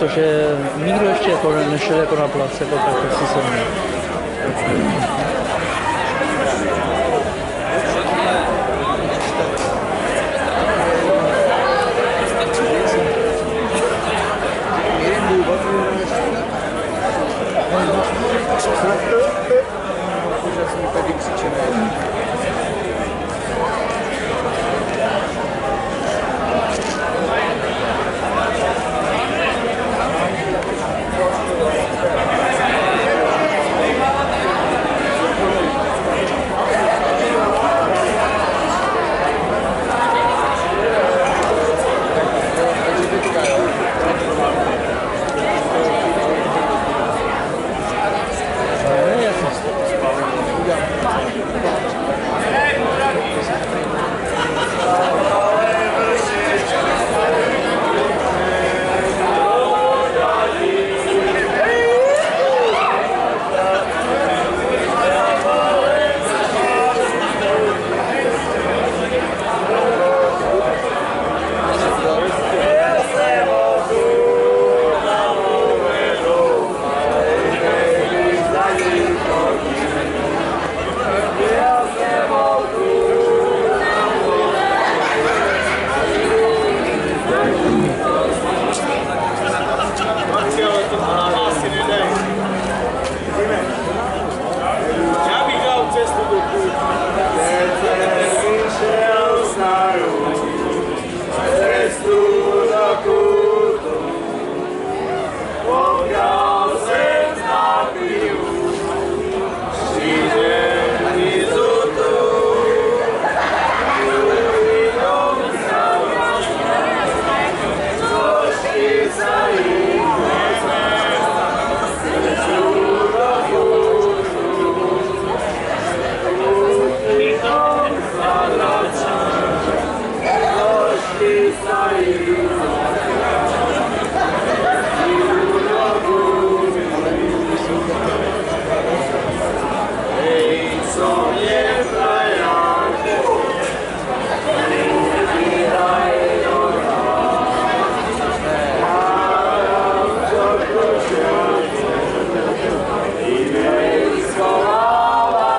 protože nikdo ještě jako nešel jako na plac, jako tak, jak si se měl.